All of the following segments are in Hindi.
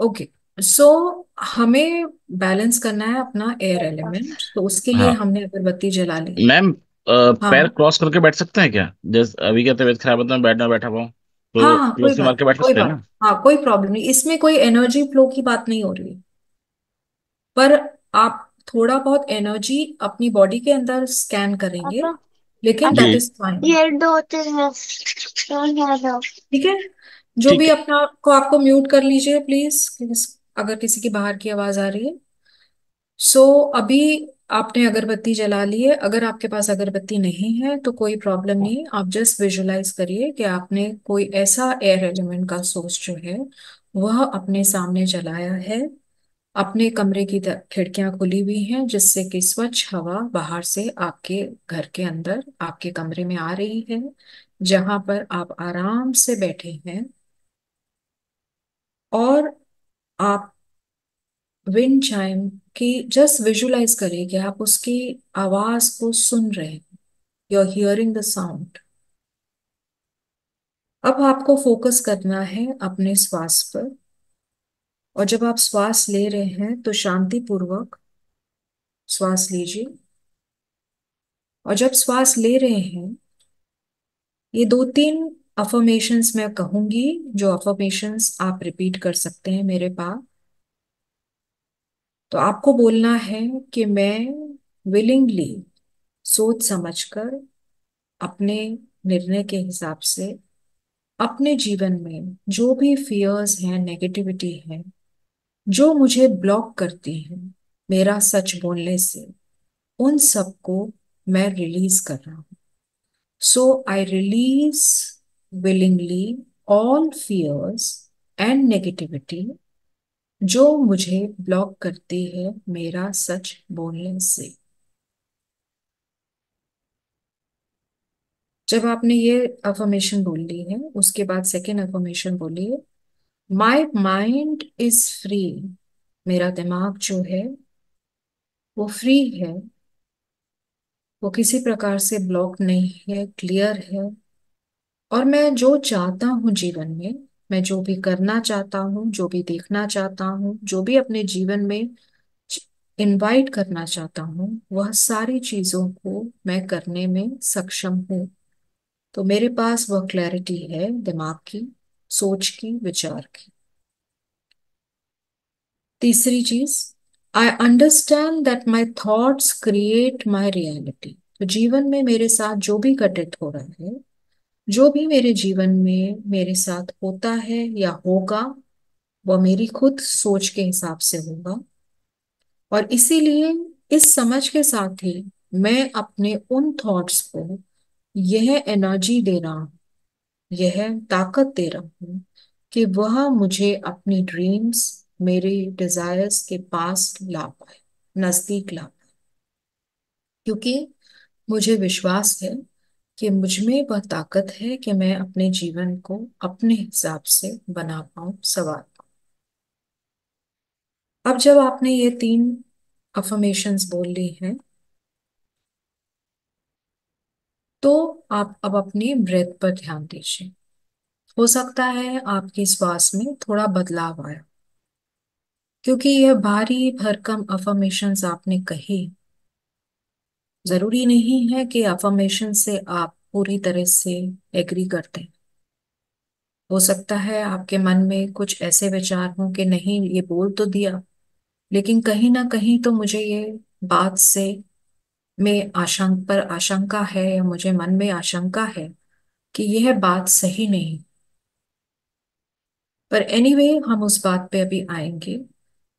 ओके सो हमें बैलेंस करना है अपना एयर एलिमेंट तो उसके लिए हाँ। हमने अगरबत्ती जला ली। मैम अ, पैर हाँ क्रॉस करके बैठ सकते हैं क्या? जैसे अभी क्या तबीयत खराब होता है बैठना बैठा हुआ हूँ। हाँ तो हाँ कोई तुलसी मार बात के बैठ कोई सकते हैं बात। ना? हाँ कोई प्रॉब्लम नहीं। इसमें कोई एनर्जी फ्लो की बात नहीं हो रही। पर आप थोड़ा बहुत एनर्जी अपनी बॉडी के अंदर स्कैन करेंगे। पापा लेकिन जी। दैट इज़ फाइन ये दो तीन है। है ठीक है? जो ठीक भी है। अपना को आपको म्यूट कर लीजिए प्लीज़ अगर किसी की बाहर की आवाज़ आ रही है। सो so, अभी आपने अगरबत्ती जला ली है। अगर आपके पास अगरबत्ती नहीं है तो कोई प्रॉब्लम नहीं। आप जस्ट विजुलाइज करिए कि आपने कोई ऐसा एयर एलिमेंट का सोर्स जो है वह अपने सामने जलाया है। अपने कमरे की खिड़कियाँ खुली हुई हैं जिससे कि स्वच्छ हवा बाहर से आपके घर के अंदर आपके कमरे में आ रही है जहाँ पर आप आराम से बैठे हैं। और आप विंड चाइम की जस्ट विजुलाइज करिए कि आप उसकी आवाज़ को सुन रहे हैं। You are hearing the sound अब आपको फोकस करना है अपने श्वास पर। और जब आप श्वास ले रहे हैं तो शांति पूर्वक श्वास लीजिए। और जब श्वास ले रहे हैं, ये दो तीन अफर्मेशंस मैं कहूँगी, जो अफर्मेशंस आप रिपीट कर सकते हैं मेरे पास। तो आपको बोलना है कि मैं विलिंगली सोच समझकर अपने निर्णय के हिसाब से अपने जीवन में जो भी फियर्स हैं नेगेटिविटी है, जो मुझे ब्लॉक करती है, मेरा सच बोलने से, उन सबको मैं रिलीज़ कर रहा हूँ। So I release willingly all fears and negativity जो मुझे ब्लॉक करती है मेरा सच बोलने से। जब आपने ये अफर्मेशन बोल ली है, उसके बाद सेकेंड अफर्मेशन बोलिए माई माइंड इज़ फ्री मेरा दिमाग जो है, वो फ्री है। वो किसी प्रकार से ब्लॉक नहीं है क्लियर है। और मैं जो चाहता हूँ जीवन में, मैं जो भी करना चाहता हूँ, जो भी देखना चाहता हूँ, जो भी अपने जीवन में इनवाइट करना चाहता हूँ, वह सारी चीज़ों को मैं करने में सक्षम हूँ। तो मेरे पास वह क्लैरिटी है दिमाग की, सोच की, विचार की। तीसरी चीज़ I understand that my thoughts create my reality तो जीवन में मेरे साथ जो भी घटित हो रहा है जो भी मेरे जीवन में मेरे साथ होता है या होगा, वह मेरी खुद सोच के हिसाब से होगा। और इसीलिए इस समझ के साथ ही मैं अपने उन थॉट्स को यह एनर्जी दे रहा हूँ, यह ताकत दे रहा हूँ कि वह मुझे अपनी ड्रीम्स मेरे डिजायर्स के पास ला पाए, नज़दीक ला पाए। क्योंकि मुझे विश्वास है कि मुझमें वह ताकत है कि मैं अपने जीवन को अपने हिसाब से बना पाऊँ, संवार पाऊँ। अब जब आपने ये तीन अफर्मेशंस बोल ली हैं तो आप अब अपनी ब्रेथ पर ध्यान दीजिए। हो सकता है आपकी श्वास में थोड़ा बदलाव आया, क्योंकि यह भारी भरकम अफर्मेशंस आपने कही। ज़रूरी नहीं है कि अफर्मेशन से आप पूरी तरह से एग्री करते। हैं सकता है आपके मन में कुछ ऐसे विचार हों कि नहीं ये बोल तो दिया लेकिन कहीं ना कहीं तो मुझे ये बात से में आशंक पर आशंका है या मुझे मन में आशंका है कि यह बात सही नहीं। पर एनीवे anyway, हम उस बात पे अभी आएँगे।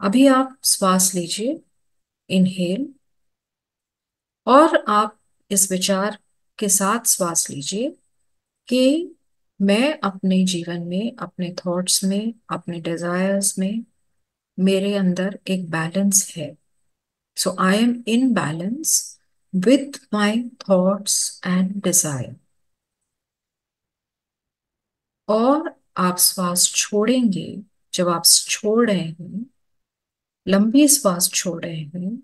अभी आप श्वास लीजिए इनहेल और आप इस विचार के साथ श्वास लीजिए कि मैं अपने जीवन में, अपने थॉट्स में, अपने डिजायर्स में, मेरे अंदर एक बैलेंस है। So I am in balance with my thoughts and desire और आप श्वास छोड़ेंगे, जब आप छोड़ रहे हैं, लंबी श्वास छोड़ रहे हैं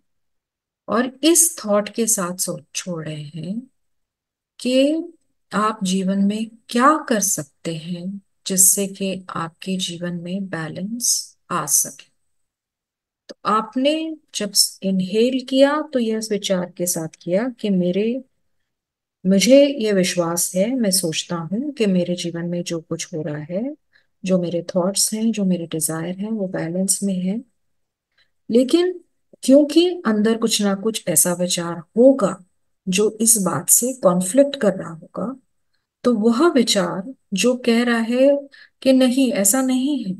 और इस थॉट के साथ सोच छोड़ रहे हैं कि आप जीवन में क्या कर सकते हैं जिससे कि आपके जीवन में बैलेंस आ सके। तो आपने जब इनहेल किया तो यह विचार के साथ किया कि मेरे, मुझे ये विश्वास है, मैं सोचता हूँ कि मेरे जीवन में जो कुछ हो रहा है, जो मेरे थॉट्स हैं, जो मेरे डिज़ायर हैं, वो बैलेंस में है। लेकिन क्योंकि अंदर कुछ ना कुछ ऐसा विचार होगा जो इस बात से कॉन्फ्लिक्ट कर रहा होगा तो वह विचार जो कह रहा है कि नहीं, ऐसा नहीं है।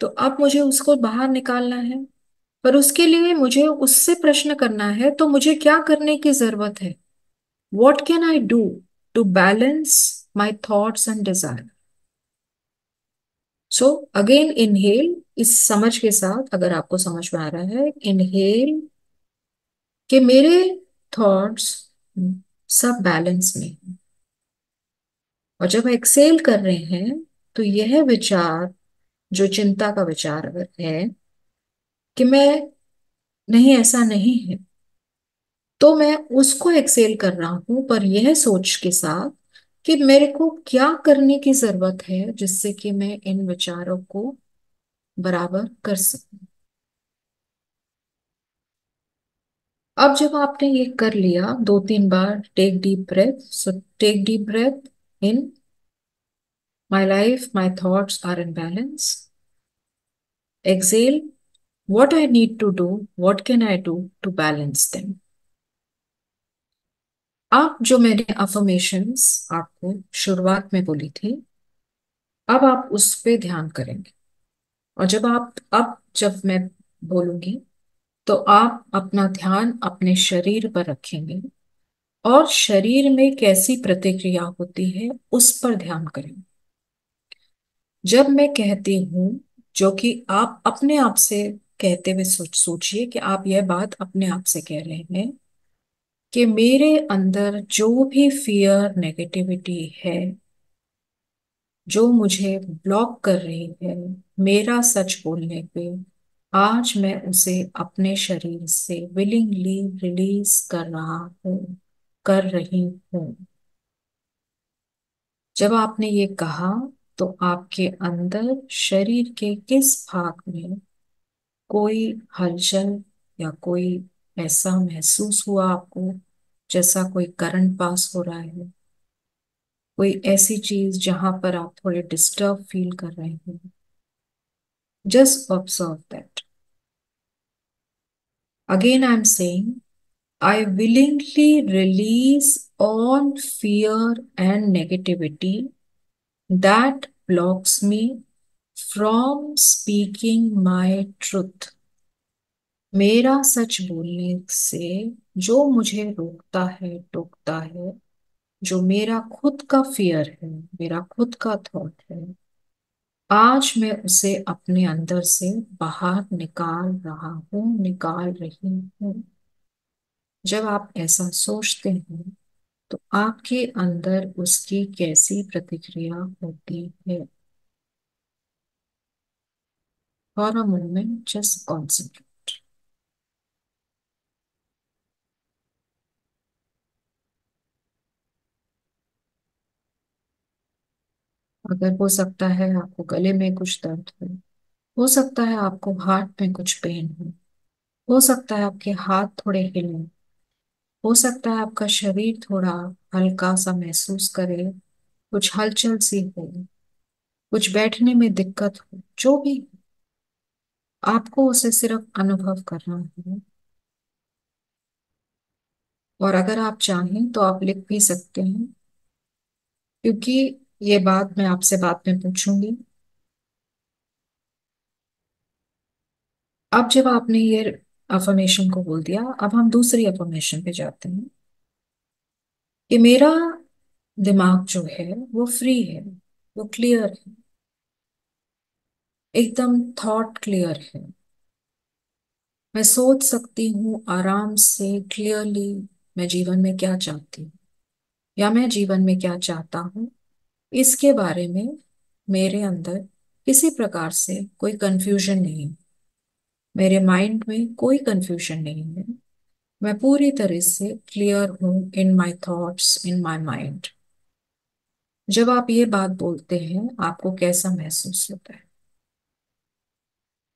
तो अब मुझे उसको बाहर निकालना है, पर उसके लिए मुझे उससे प्रश्न करना है तो मुझे क्या करने की ज़रूरत है? What can I do to balance my thoughts and desire so again inhale इस समझ के साथ, अगर आपको समझ में आ रहा है इनहेल कि मेरे थॉट्स सब बैलेंस में हैं। और जब एक्सेल कर रहे हैं तो यह विचार, जो चिंता का विचार अगर है कि मैं, नहीं, ऐसा नहीं है तो मैं उसको एक्सेल कर रहा हूँ, पर यह सोच के साथ कि मेरे को क्या करने की ज़रूरत है जिससे कि मैं इन विचारों को बराबर कर सकूँ? अब जब आपने ये कर लिया, दो तीन बार take deep breath so take deep breath in my life my thoughts are in balance exhale, what i need to do, what can i do to balance them? आप जो मैंने अफर्मेशंस आपको शुरुआत में बोली थी, अब आप उस पर ध्यान करेंगे। और जब आप, अब जब मैं बोलूँगी तो आप अपना ध्यान अपने शरीर पर रखेंगे और शरीर में कैसी प्रतिक्रिया होती है उस पर ध्यान करेंगे। जब मैं कहती हूँ, जो कि आप अपने आप से कहते हुए सोच, सोचिए कि आप यह बात अपने आप से कह रहे हैं कि मेरे अंदर जो भी फियर नेगेटिविटी है, जो मुझे ब्लॉक कर रही है मेरा सच बोलने पे, आज मैं उसे अपने शरीर से विलिंगली रिलीज़ कर रहा हूँ, कर रही हूँ। जब आपने ये कहा तो आपके अंदर शरीर के किस भाग में कोई हलचल या कोई ऐसा महसूस हुआ आपको जैसा कोई करंट पास हो रहा है? कोई ऐसी चीज़ जहाँ पर आप थोड़े डिस्टर्ब फील कर रहे हो? Just observe that again I am saying I willingly release all fear and negativity that blocks me from speaking my truth. मेरा सच बोलने से जो मुझे रोकता है, टोकता है, जो मेरा खुद का फियर है, मेरा खुद का थॉट है, आज मैं उसे अपने अंदर से बाहर निकाल रहा हूँ, निकाल रही हूँ। जब आप ऐसा सोचते हैं तो आपके अंदर उसकी कैसी प्रतिक्रिया होती है? For a moment just concentrate अगर हो सकता है आपको गले में कुछ दर्द हो हो सकता है आपको हार्ट में कुछ पेन हो हो सकता है आपके हाथ थोड़े हिले, हो सकता है आपका शरीर थोड़ा हल्का सा महसूस करे, कुछ हलचल सी हो, कुछ बैठने में दिक्कत हो, जो भी आपको उसे सिर्फ़ अनुभव करना है। और अगर आप चाहें तो आप लिख भी सकते हैं, क्योंकि ये बात मैं आपसे बाद में पूछूँगी। अब जब आपने ये अफर्मेशन को बोल दिया, अब हम दूसरी अफर्मेशन पे जाते हैं कि मेरा दिमाग जो है, वो फ्री है, वो क्लियर है। एकदम थॉट क्लियर है। मैं सोच सकती हूँ आराम से क्लियरली मैं जीवन में क्या चाहती हूँ, या मैं जीवन में क्या चाहता हूँ इसके बारे में मेरे अंदर किसी प्रकार से कोई कंफ्यूजन नहीं। मेरे माइंड में कोई कंफ्यूजन नहीं है। मैं पूरी तरह से क्लियर हूँ in my thoughts in my mind जब आप ये बात बोलते हैं आपको कैसा महसूस होता है?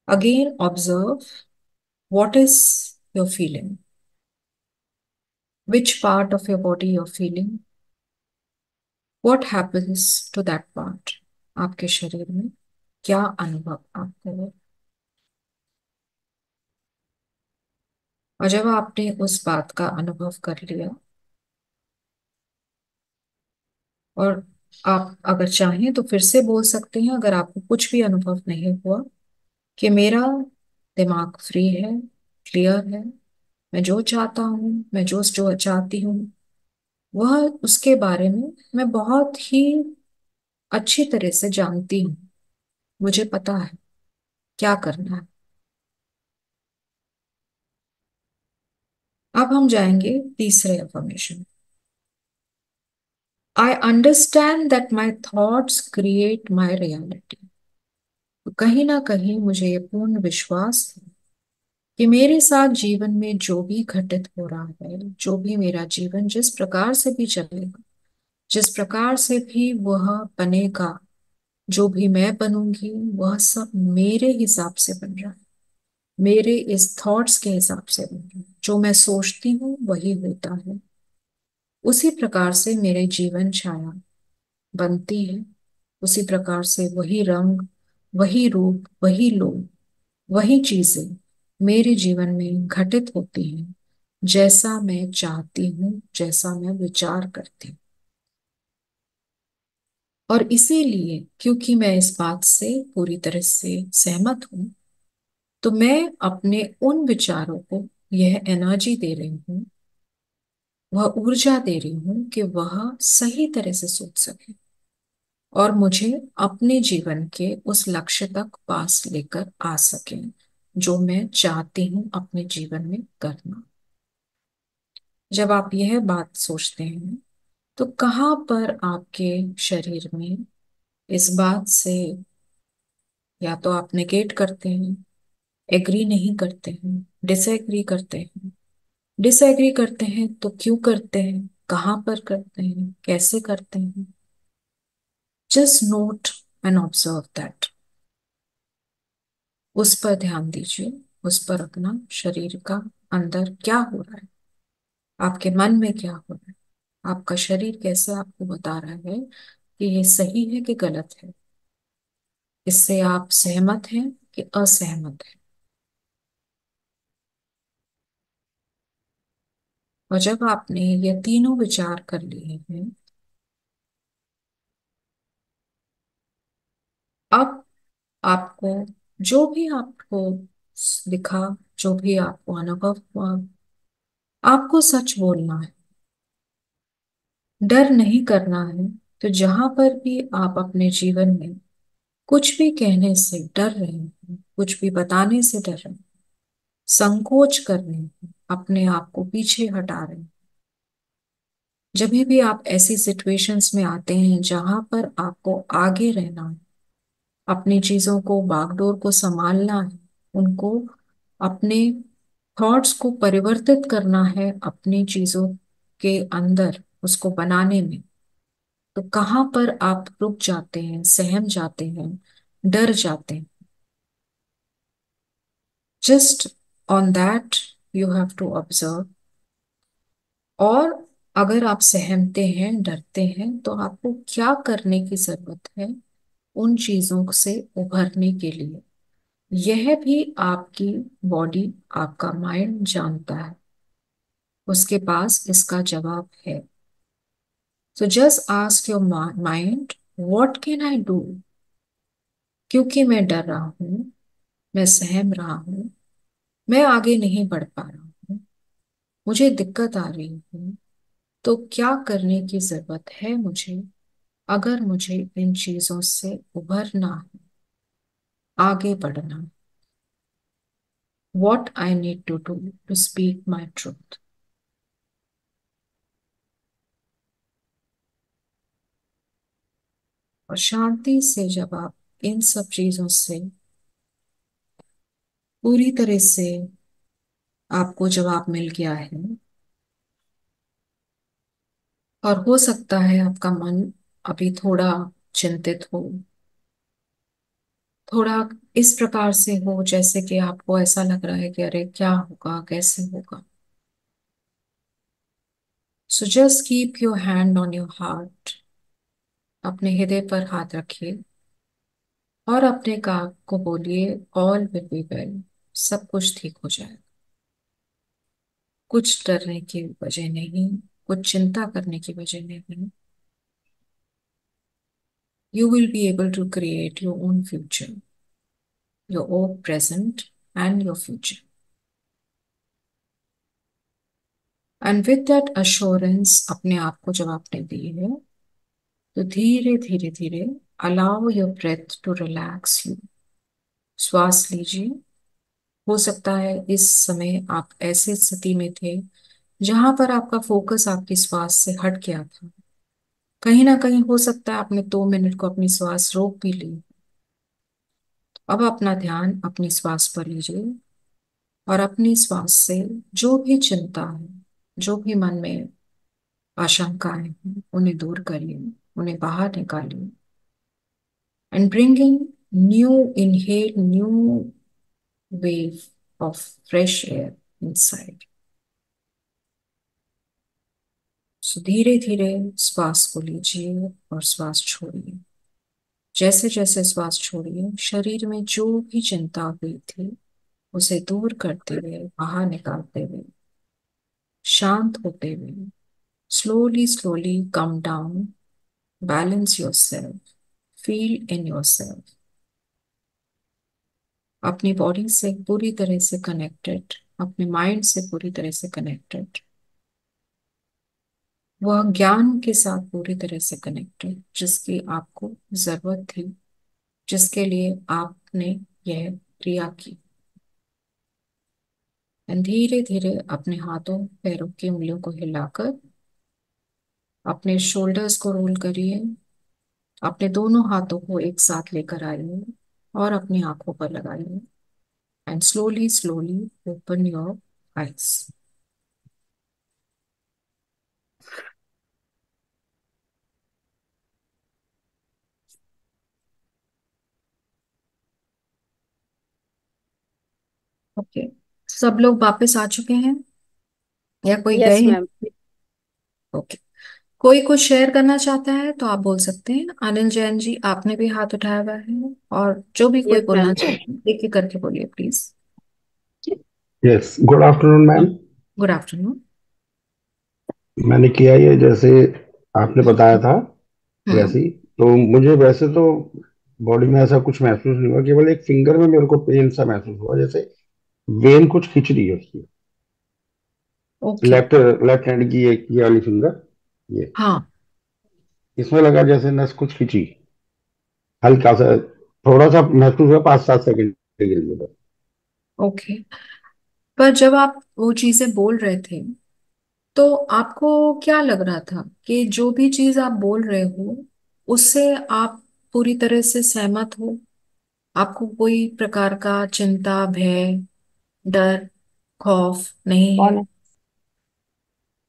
Again observe what is your feeling, which part of your body you're feeling, what happens to that part. आपके शरीर में क्या अनुभव आपको हो और जब आपने उस बात का अनुभव कर लिया, और आप अगर चाहें तो फिर से बोल सकते हैं, अगर आपको कुछ भी अनुभव नहीं हुआ, कि मेरा दिमाग फ्री है क्लियर है, मैं जो चाहता हूँ, मैं जो जो चाहती हूँ वह उसके बारे में मैं बहुत ही अच्छी तरह से जानती हूँ। मुझे पता है। क्या करना है? अब हम जाएँगे तीसरे affirmation I understand that my thoughts create my reality कहीं ना कहीं मुझे ये पूर्ण विश्वास है कि मेरे साथ जीवन में जो भी घटित हो रहा है, जो भी मेरा जीवन जिस प्रकार से भी चलेगा, जिस प्रकार से भी वह बनेगा, जो भी मैं बनूँगी, वह सब मेरे हिसाब से बन रहा है। मेरे इस थॉट्स के हिसाब से बन रहा है। जो मैं सोचती हूँ, वही होता है। उसी प्रकार से मेरे जीवन छाया बनती है। उसी प्रकार से वही रंग, वही रूप, वही लोग, वही चीज़ें मेरे जीवन में घटित होती हैं, जैसा मैं चाहती हूँ, जैसा मैं विचार करती हूँ। और इसीलिए क्योंकि मैं इस बात से पूरी तरह से सहमत हूँ तो मैं अपने उन विचारों को यह एनर्जी दे रही हूँ, वह ऊर्जा दे रही हूँ कि वह सही तरह से सोच सके और मुझे अपने जीवन के उस लक्ष्य तक पास लेकर आ सके। जो मैं चाहती हूँ अपने जीवन में करना। जब आप यह बात सोचते हैं तो कहाँ पर आपके शरीर में इस बात से या तो आप नेगेट करते हैं, एग्री नहीं करते हैं, डिसएग्री करते हैं? डिसएग्री करते हैं तो क्यों करते हैं? कहाँ पर करते हैं? कैसे करते हैं? Just note and observe that. उस पर ध्यान दीजिए, उस पर अपना शरीर का अंदर क्या हो रहा है? आपके मन में क्या हो रहा है? आपका शरीर कैसे आपको बता रहा है कि ये सही है कि गलत है? इससे आप सहमत हैं कि असहमत हैं? और जब आपने ये तीनों विचार कर लिए हैं, अब आपको जो भी आपको दिखा, जो भी आपको अनुभव हुआ, आपको सच बोलना है। डर नहीं करना है तो जहाँ पर भी आप अपने जीवन में कुछ भी कहने से डर रहे हैं, कुछ भी बताने से डर रहे हैं, संकोच कर रहे हैं, अपने आप को पीछे हटा रहे हैं। जब भी आप ऐसी सिचुएशंस में आते हैं जहाँ पर आपको आगे रहना है अपनी चीज़ों को, बागडोर को संभालना है, उनको अपने थॉट्स को परिवर्तित करना है अपनी चीज़ों के अंदर, उसको बनाने में। तो कहाँ पर आप रुक जाते हैं, सहम जाते हैं, डर जाते हैं? Just on that you have to observe और अगर आप सहमते हैं, डरते हैं तो आपको क्या करने की ज़रूरत है? उन चीज़ों से उभरने के लिए। यह भी आपकी बॉडी आपका माइंड जानता है। उसके पास इसका जवाब है। So just ask your mind what can I do क्योंकि मैं डर रहा हूँ, मैं सहम रहा हूँ, मैं आगे नहीं बढ़ पा रहा हूँ, मुझे दिक्कत आ रही है तो क्या करने की ज़रूरत है मुझे? अगर मुझे इन चीज़ों से उभरना है, आगे बढ़ना what I need to do to speak my truth और शांति से जब आप इन सब चीज़ों से पूरी तरह से आपको जवाब मिल गया है, और हो सकता है आपका मन अभी थोड़ा चिंतित हो। थोड़ा इस प्रकार से हो जैसे कि आपको ऐसा लग रहा है कि अरे, क्या होगा, कैसे होगा? So just keep your hand on your heart अपने हृदय पर हाथ रखिए और अपने काक को बोलिए ऑल विल बी वेल सब कुछ ठीक हो जाएगा। कुछ डरने की वजह नहीं, कुछ चिंता करने की वजह नहीं। You will be able to create your own future, your own present, and your future. And with that assurance, अपने आप को जब आपने दी है तो धीरे धीरे धीरे allow your breath to relax you श्वास लीजिए। हो सकता है इस समय आप ऐसे स्थिति में थे जहाँ पर आपका फोकस आपकी श्वास से हट गया था। कहीं ना कहीं हो सकता है आपने दो मिनट को अपनी श्वास रोक भी ली। अब अपना ध्यान अपनी श्वास पर लीजिए और अपनी श्वास से जो भी चिंता है, जो भी मन में आशंकाएँ हैं, उन्हें दूर करिए, उन्हें बाहर निकालिए and bring in new inhale new wave of fresh air inside so धीरे धीरे श्वास को लीजिए और श्वास छोड़िए। जैसे जैसे श्वास छोड़िए, शरीर में जो भी चिंता हुई थी, उसे दूर करते हुए, बाहर निकालते हुए, शांत होते हुए slowly slowly come down balance yourself feel in yourself अपनी बॉडी से पूरी तरह से कनेक्टेड अपने माइंड से पूरी तरह से कनेक्टेड वह ज्ञान के साथ पूरी तरह से कनेक्टेड जिसकी आपको ज़रूरत थी जिसके लिए आपने यह क्रिया की। धीरे धीरे अपने हाथों, पैरों की उंगलियों को हिलाकर अपने शोल्डर्स को रोल करिए। अपने दोनों हाथों को एक साथ लेकर आइए और अपनी आँखों पर लगाइए। And slowly slowly open your eyes okay. सब लोग वापस आ चुके हैं? या कोई यस गए मैम ओके। कोई कुछ शेयर करना चाहता है तो आप बोल सकते हैं। अनिल जैन जी आपने भी हाथ उठाया हुआ है और जो भी कोई यस बोलना चाहते हैं एक एक करके बोलिए please yes good afternoon ma'am good afternoon मैंने किया ये जैसे आपने बताया था हम्म। वैसे ही। तो मुझे वैसे तो बॉडी में ऐसा कुछ महसूस नहीं हुआ केवल एक फिंगर में मेरे को पेन सा महसूस हुआ जैसे वेन कुछ खिंच रही है उसकी। ओके लेफ़्ट लेफ़्ट हैंड की एक ये वाली फिंगर ये। हाँ। इसमें लगा जैसे नस कुछ खिंची। हल्का सा थोड़ा सा महसूस हुआ पाँच सात सेकंड के लिए बस ओके पर जब आप वो चीज़ें बोल रहे थे तो आपको क्या लग रहा था कि जो भी चीज़ आप बोल रहे हो उससे आप पूरी तरह से सहमत हो? आपको कोई प्रकार का चिंता भय डर खौफ नहीं कौन है?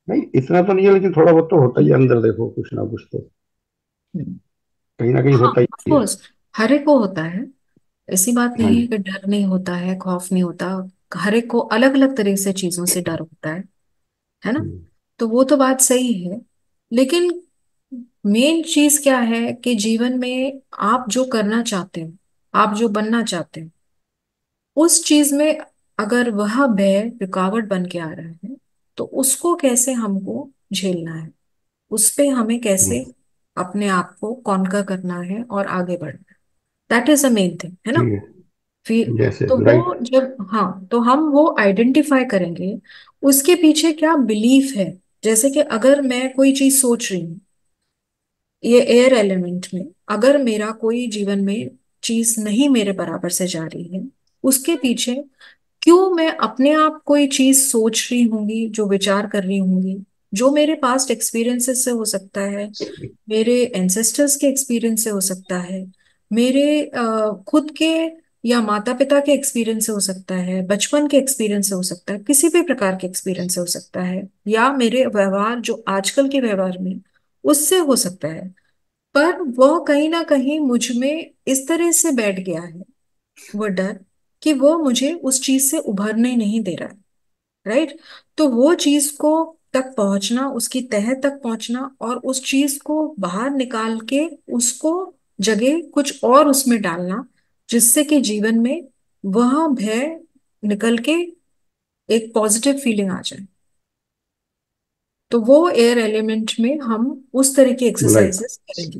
नहीं इतना तो नहीं है लेकिन थोड़ा बहुत तो होता ही है अंदर देखो कुछ ना कुछ तो। हम्म, कहीं ना कहीं हाँ होता ही है कोर्स हर एक को होता है। ऐसी बात हाँ नहीं है जी कि डर नहीं होता है खौफ नहीं होता। हर एक को अलग अलग तरह से चीज़ों से डर होता है है ना? हम्म, तो वो तो बात सही है लेकिन मेन चीज़ क्या है कि जीवन में आप जो करना चाहते हो आप जो बनना चाहते हो उस चीज़ में अगर वह भय रुकावट बन के आ रहा है तो उसको कैसे हमको झेलना है? उस पर हमें कैसे हम्म, अपने आप को कॉन्कर करना है और आगे बढ़ना है? That is a main thing है ना? फिर जैसे तो वो जब हाँ तो हम वो आइडेंटिफाई करेंगे उसके पीछे क्या बिलीफ है? जैसे कि अगर मैं कोई चीज़ सोच रही हूँ ये एयर एलिमेंट में अगर मेरा कोई जीवन में चीज़ नहीं मेरे बराबर से जा रही है उसके पीछे क्यों मैं अपने आप कोई चीज़ सोच रही होंगी, जो विचार कर रही होंगी, जो मेरे पास्ट एक्सपीरियंसेस से हो सकता है, मेरे एंसेस्टर्स के एक्सपीरियंस से हो सकता है, मेरे खुद के या माता पिता के एक्सपीरियंस से हो सकता है, बचपन के एक्सपीरियंस से हो सकता है, किसी भी प्रकार के एक्सपीरियंस से हो सकता है, या मेरे व्यवहार, जो आजकल के व्यवहार में, उससे हो सकता है। पर वह कहीं ना कहीं मुझमें इस तरह से बैठ गया है, वो डर कि वो मुझे उस चीज़ से उभरने नहीं दे रहा है राइट तो वो चीज़ को तक पहुँचना उसकी तह तक पहुँचना और उस चीज़ को बाहर निकाल के उसको जगह कुछ और उसमें डालना जिससे कि जीवन में वह भय निकल के एक पॉजिटिव फीलिंग आ जाए। तो वो एयर एलिमेंट में हम उस तरह की एक्सरसाइजेस करेंगे।